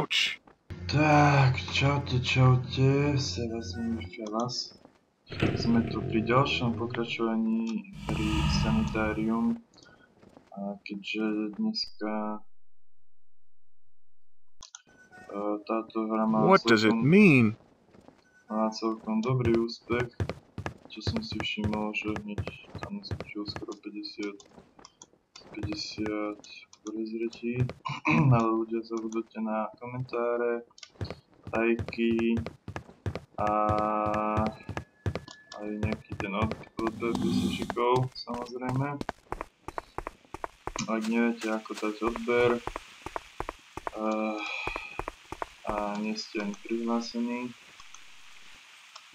Ouch. Tak, čaute, čaute, Sebastien vás. Sme tu pri ďalšom pokračovaní hry Sanitarium. A keďže dneska e, táto hra má What does it celkom, mean? má celkom dobrý úspech, čo som si všimol, že hneď tam skočilo skoro 50 50 prezretí, ale ľudia zabudujte na komentáre, lajky a aj nejaký ten odber šikov, samozrejme. Ak neviete ako dať odber a, a nie ste ani prihlásení,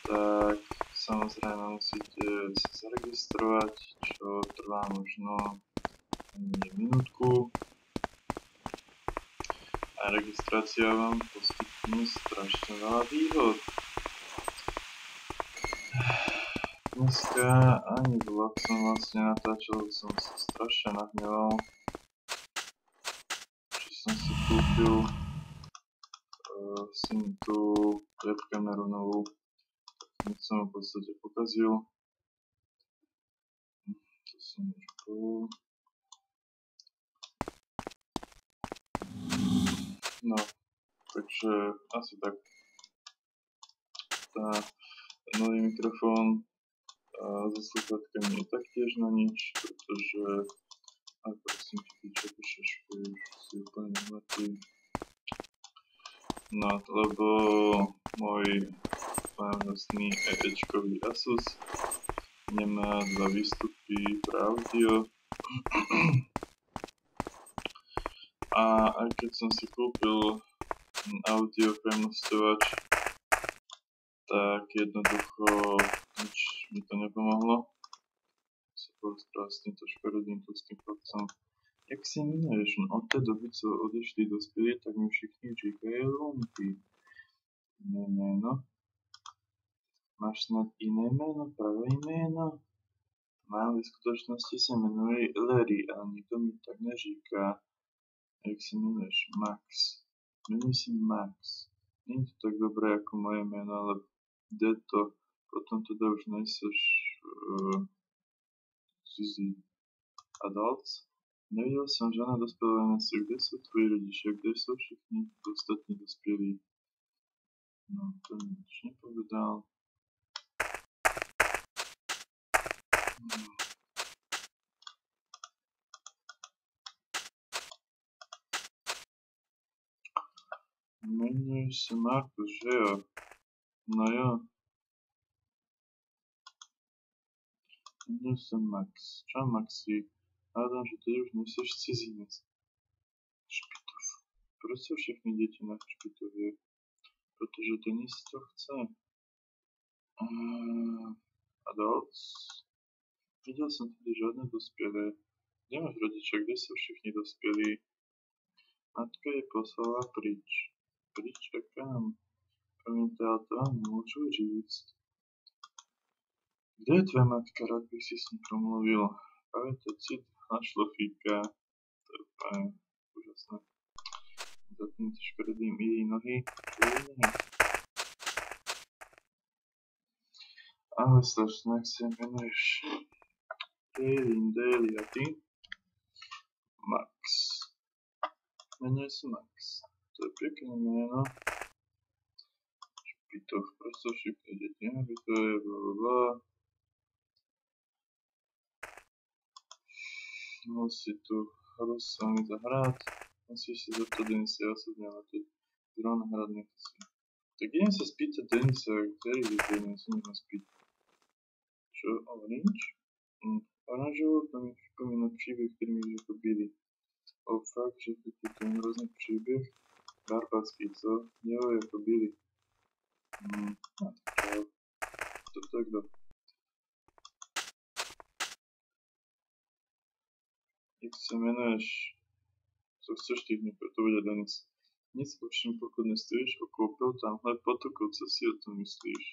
tak samozrejme musíte sa zaregistrovať, čo trvá možno minútku. A registrácia vám poskytne strašne veľa výhod. Dneska ani vlog som vlastne natáčal, som sa strašne nahneval. Že som si kúpil uh, som tú webkameru novú. Tak som v podstate pokazil. To som už bol. No, takže asi tak. Tá, nový mikrofón a so sluchatkami je taktiež na nič, pretože a prosím ti, čo píšeš, si úplne nemrtvý. No, lebo môj vlastný EEčkový Asus nemá dva výstupy pre audio. A aj keď som si kúpil audio premostovač, tak jednoducho nič mi to nepomohlo. Sa porozprávať s týmto škaredým tlstým chlapcom. Jak si minuješ? No od tej doby, co odešli dospělí, tak mi všichni říkají lumpy. Iné jméno. Máš snad iné jméno, pravé jméno? Mám ve skutečnosti se jmenuji Larry, ale nikdo mi tak neříká. Jak se jmenuješ? Max. Jmenuji si Max. Není to tak dobré jako moje jméno, ale jde to. Potom teda už nejseš uh, cizí adults. Neviděl jsem žádné dospělé město. Kde jsou tvoji rodiče? Kde jsou všichni ostatní dospělí? No, to mi nič nepovedal. Hmm. Jo? No jo. Menuj sa Max. Čau Maxi. Hádám, že ty už nejseš cizinec. Špitov. Proč sú všechny deti na špitovie? Protože Denis to chce. Uh, adults? Videl som tady žiadne dospelé. Kde máš rodičia? Kde sú všichni dospelí? Matka je poslala pryč. To vám nemôžu říct. Kde je tvoja matka? Rád bych si s ní promluvil. Práve to cit na šlofíka. To je úplne úžasné. Zatnite škredím jej nohy. Ahoj, strašne, jak sa menuješ? Daily, Daily, a ty? Max. Menuje sa Max. To je pekné meno. Špitov, prosto všetky deti, aby to je bla bla bla. Mohol si tu s vami zahrať. Musíš si zeptať Denisa, ja osobne na to zrovna hrať nechci. Tak idem sa spýtať Denisa, ktorý je Denis, nemám spýtať. Čo, orange? Hm, oranžovo to mi pripomína príbeh, ktorý mi už ako byli. O fakt, že to je ten hrozný príbeh. Barbarský, co? Jo, jako byli. Hm, no, čau. Toto je kdo? Jak se jmenuješ? Co chceš ty mě to bude Denis? Nic ovšem pokud nestojíš okoupil tamhle potoku, co si o tom myslíš?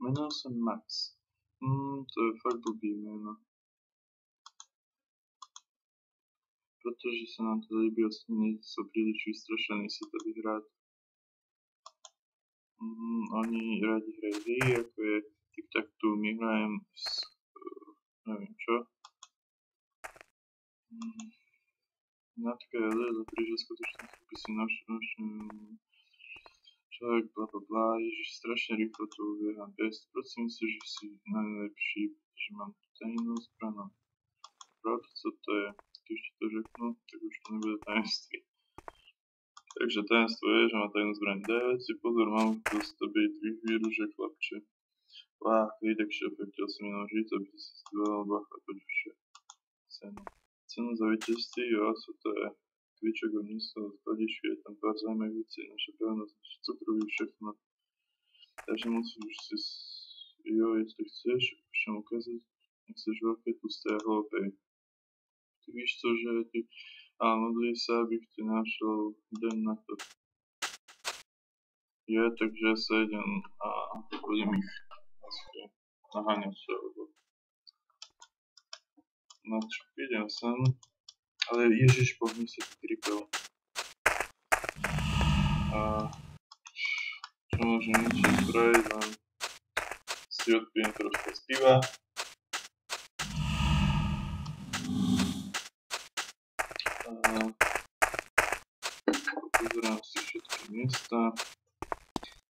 Jmenil jsem Max. Hmm, to je fakt blbý jméno. Protože sa nám to líbí, ostatní sú príliš vystrašení si to vyhrať. Mm, oni radi hrajú hry, ako je tic-tac-toe, my hrajem s, uh, neviem čo. Mm, Natka je za tri, že skutočnosti by si naš, naš, človek, bla bla bla, ježiš, strašne rýchlo to ubieham. Best, proč si že si najlepší, že mám tu tajnú zbranu? Pravda, co to je? Ti to řeknu, tak už to nebude tajemství. Takže tajemstvo je, že má tajnú zbraň. Daj si pozor, mám tu z tebe tvých výruže, chlapče. Vá, klídek šéfe, chtěl jsem jenom říct, aby si dával bacha, pojď vše. Cenu. Cenu za vítězství, jo, co to je? Kvíček od místa, skladiš je tam pár zajímavých věcí, naše pevnost, naše cukroví, všechno. Takže musíš si, jo, jestli chceš, všem ukázat, jak tlusté a hloupej. Ty víš co, že ty, a modlí se, abych ti našel den na to. Je, takže sa idem a budem ich asi naháňať alebo No čo, idem sem. Ale ježiš, pohni sa ty tripel. A čo môžem niečo spraviť, len si odpijem trošku z piva. Pozerám si všetky miesta.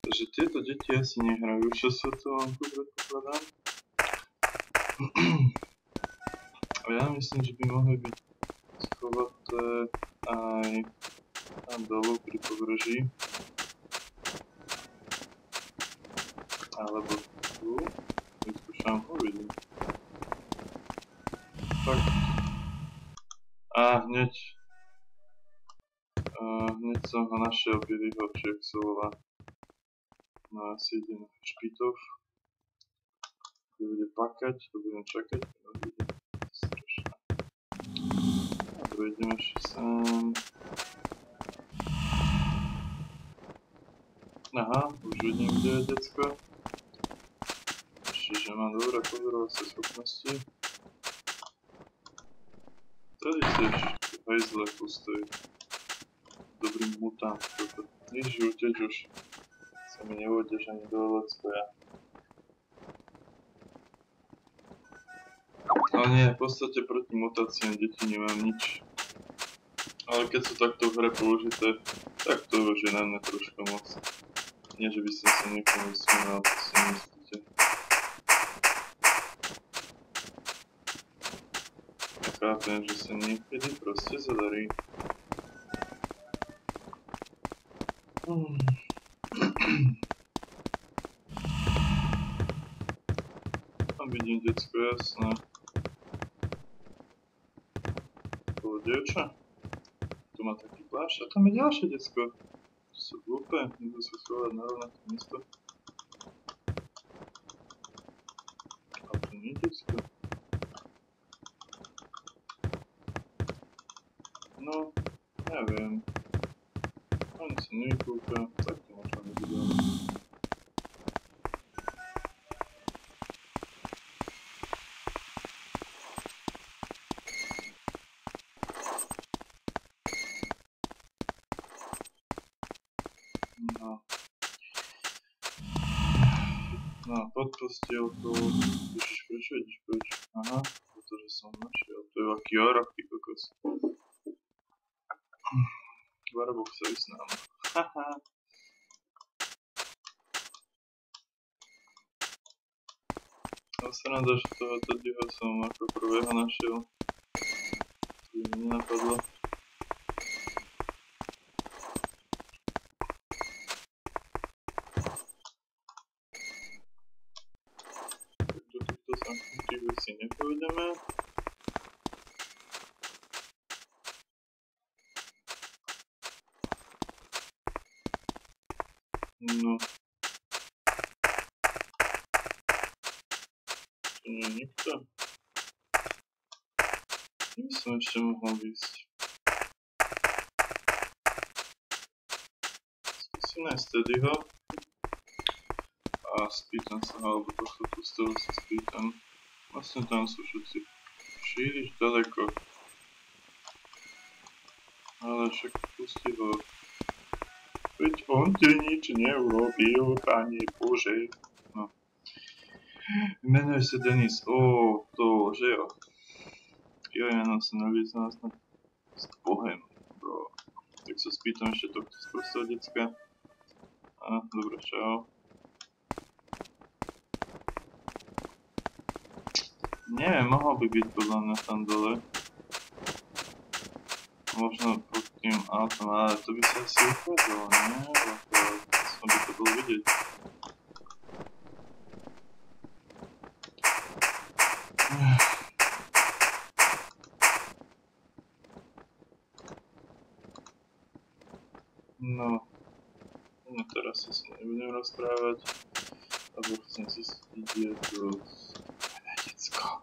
Takže tieto deti asi nehrajú, čo sa to vám tu predpokladám. A ja myslím, že by mohli byť schovaté aj tam dolu pri pobreží. Alebo tu. Vyskúšam, uvidím. Tak. A hneď hneď som ho našiel, Billyho, či jak sa volá. No asi ide na špitov. Kde bude pakať, to budem čakať. Dobre, ideme ešte sem. Aha, už vidím, kde je decko. Čiže má dobré pozorovacie schopnosti. Tady si hajzle tu stojí. Dobrý mutant, toto. Ježiš, už. Sa mi nevodeš ani do let's-playa. Ale nie, v podstate proti mutáciám deti nemám nič. Ale keď sú takto v hre použité, tak to už je na mňa trošku moc. Nie, že by som sa niekomu vysmiel, to si nemyslíte. Ja chápem, že sa niekedy proste zadarí. Hmm. Tam vidím decko, jasné. Bolo dievča? Tu má taký plášť a tam je ďalšie decko. To sú hlúpe, idú sa schovať na rovnaké miesto. A to nie je decko. No, neviem. Ani sa nevykúka, tak to možno nebudem. No. No, pod postielkou. Ježiš, prečo ideš preč? Aha, pretože som našiel. To je aký orok, ty kokos. Varboch sa vysnám. Haha. A sranda, že toho Teddyho som ako prvého našiel. To by mi nenapadlo. Tak Nikto. Kde by som ešte mohol ísť? Skúsim nájsť Teddyho. A spýtam sa ho, alebo tohto pustého sa spýtam. Vlastne tam sú všetci príliš ďaleko. Ale však pusti ho. Veď on ti nič neurobil, Pane Bože. Menuje sa Denis. Ó, to, že jo. Jo, ja nám sa nevyznám na Bohem, bro. Tak sa spýtam ešte tohto sprostého decka. A, dobre, čau. Neviem, mohol by byť podľa mňa tam dole. Možno pod tým autom, ale to by sa asi ukázalo, nie? Lebo som by to bol vidieť. No, no teraz sa s nebudem rozprávať, lebo chcem zistiť, kde je to decko.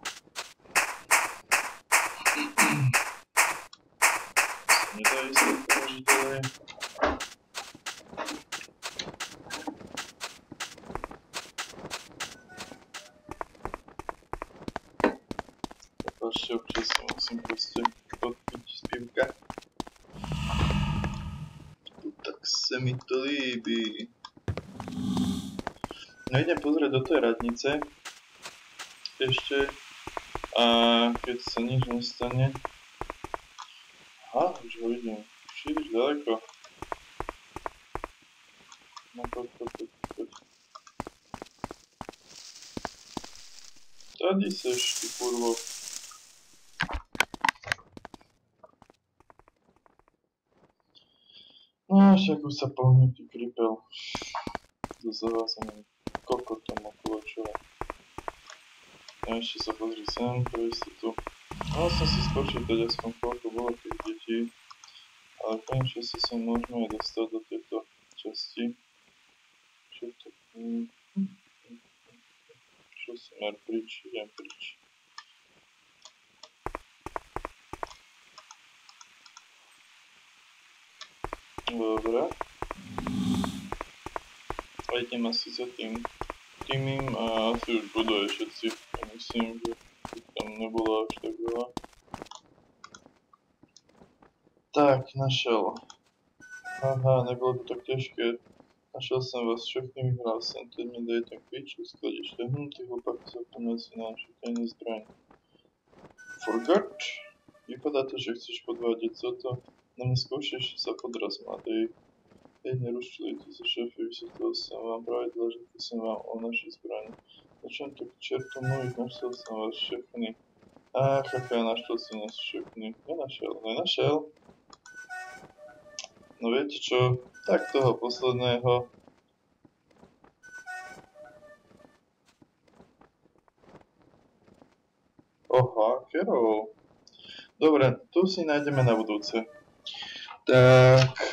nedá ísť položiť ďalej. Prepačte, občas si musím proste odpiť z pivka. Tak sa mi to líbí. No idem pozrieť do tej radnice. Ešte. A keď sa nič nestane, Aha, už ho vidím. Příliš daleko. No poď, poď, poď, poď. Tady seš, ty kurvo. No, však už sa pohnutý pripel. Zase som kokotom okolo čela. A ešte sa pozri sem, pre istotu. Mal som si spočítať aspoň koľko bolo tých detí, ale konečne si sa môžeme aj dostať do tejto časti. Čo to... Čo smer prič? Idem prič. Dobre. Týmim a asi už budú aj všetci. Myslím, že tam nebolo až tak veľa. Tak, našiel. Aha, nebolo to tak ťažké. Našiel som vás všetkým, vyhral som, teď mi daj ten klíč, skladište. Hm, tí hlupáky sa poďme si našu tajný zbraň. Forgot? Vypadá to, že chceš podvádiť, co to? Na mne skúšaš sa podraz, mladej. Sa, šéfe, vysvetlil som vám pravidla, že to som vám o našej zbrani. Začnem to k čertu mluviť, našiel som vás všechny. Ach, aká našiel som nás všechny. Nenašiel, nenašiel. No viete čo, tak toho posledného. Oha, kerov. Dobre, tu si nájdeme na budúce. Tak,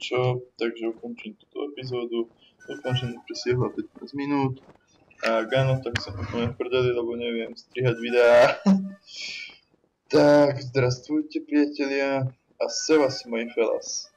čo, takže ukončím túto epizódu. Dúfam, že nepresiehla 15 minút. A áno, tak sa úplne prdeli, lebo neviem strihať videá. tak, zdrastujte priatelia a seva si moji felas.